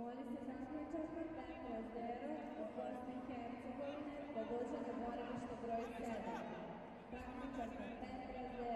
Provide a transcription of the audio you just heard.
Moli se takmičarka Damir Zdero iz Bosne i Hercegovine na borilište broj 7. Takmičarka Damir Zdero